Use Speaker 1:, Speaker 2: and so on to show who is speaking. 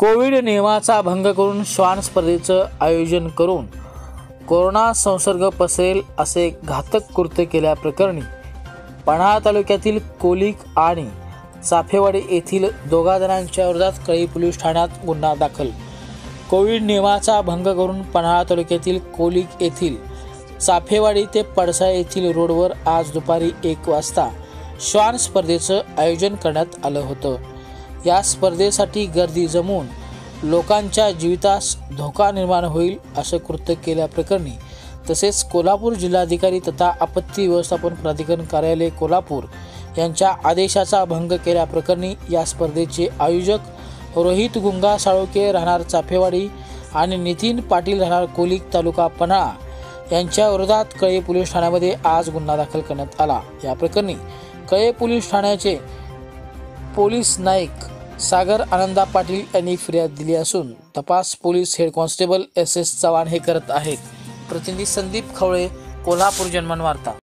Speaker 1: Covid नियमाचा भंग करून श्वान स्पर्धेचं आयोजन करून कोरोना संसर्ग पसरेल असे घातक कृत्य केल्याप्रकरणी पन्हाळा तालुक्यातील कोलिक आणि चाफेवाडी येथील दोघा जणांच्या विरोधात कळी पोलीस ठाण्यात गुन्हा दाखल. कोविड नियमाचा भंग करून पन्हाळा तालुक्यातील कोलिक येथील चाफेवाडी ते पडसा येथील रोडवर आज दुपारी एक वाजता श्वान स्पर्धेचं आयोजन करण्यात आलं होतं. या स्पर्धेसाठी गर्दी जमवून लोकांच्या जीवितास धोका निर्माण होईल असं कृत्य केल्याप्रकरणी तसेच कोल्हापूर जिल्हाधिकारी तथा आपत्ती व्यवस्थापन प्राधिकरण कार्यालय कोल्हापूर यांच्या आदेशाचा भंग केल्याप्रकरणी या स्पर्धेचे आयोजक रोहित गुंगा साळोके राहणार चाफेवाडी आणि नितीन पाटील राहणार कोलिक तालुका पन्हाळा यांच्या विरोधात कळे पोलीस ठाण्यामध्ये आज गुन्हा दाखल करण्यात आला. या प्रकरणी कळे पोलीस ठाण्याचे पोलीस नाईक सागर आनंदा पाटील यांनी फिर्याद दिली असून तपास police head constable S S Chavan हे करत आहेत. प्रतिनिधी संदीप खवळे कोल्हापूर जन्मन वार्ता.